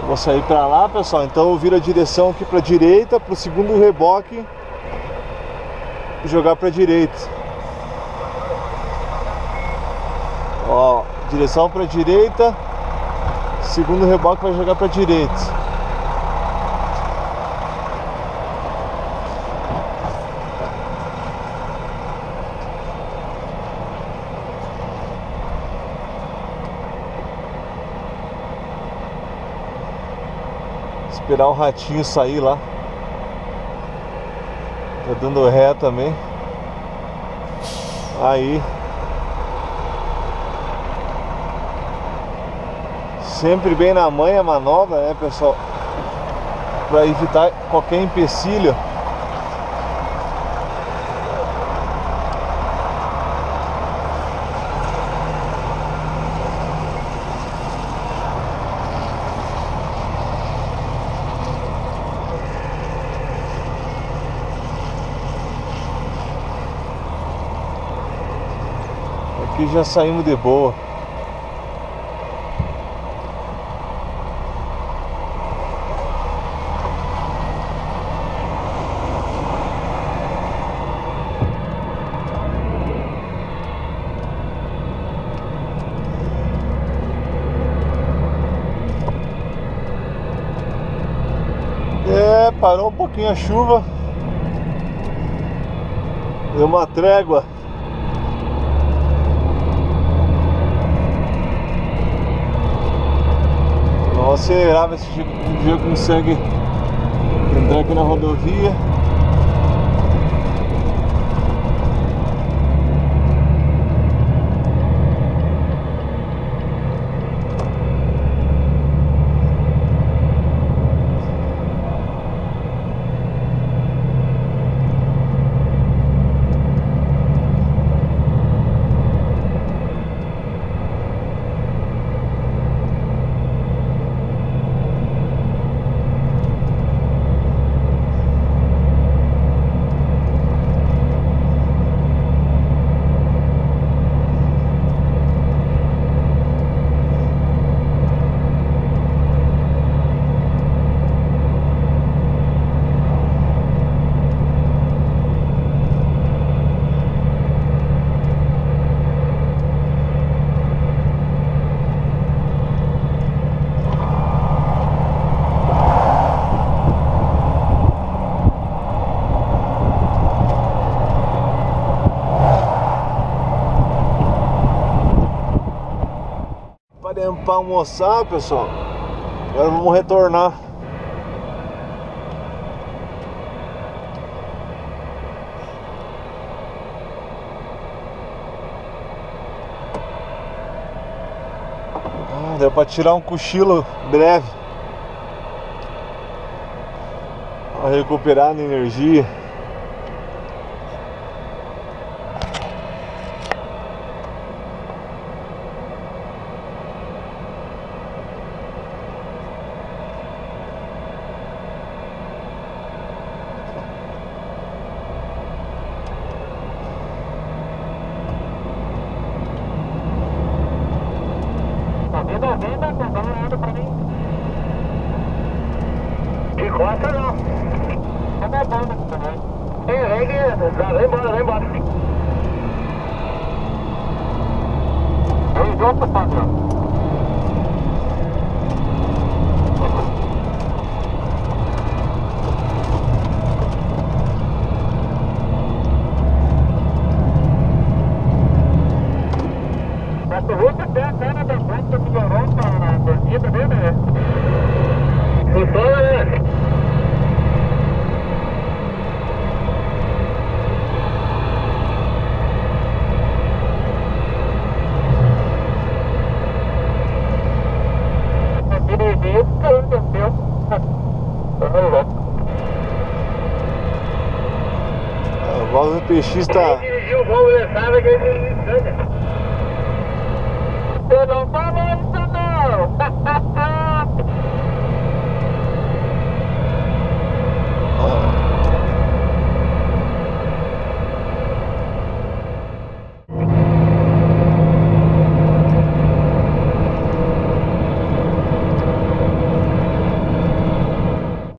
Eu vou sair para lá, pessoal. Então eu viro a direção aqui para direita, para o segundo reboque e jogar para direita. Ó, direção para direita, segundo reboque vai jogar para direita. Esperar o ratinho sair lá. Tá dando ré também. Aí. Sempre bem na manha a manobra, né, pessoal? Para evitar qualquer empecilho. Aqui já saímos de boa. É, parou um pouquinho a chuva. Deu uma trégua. Vamos acelerar, ver se um dia consegue entrar aqui na rodovia. Para almoçar, pessoal. Agora vamos retornar. Ah, deu para tirar um cochilo breve. Para recuperar a energia. Vindo, vindo, tá olhando pra mim. De costa não. Tá na banda também. Tem rei que vem embora, vem embora. Vem junto, padrão. A voz do PX tá. Quem dirigiu o voo, ele que ele tá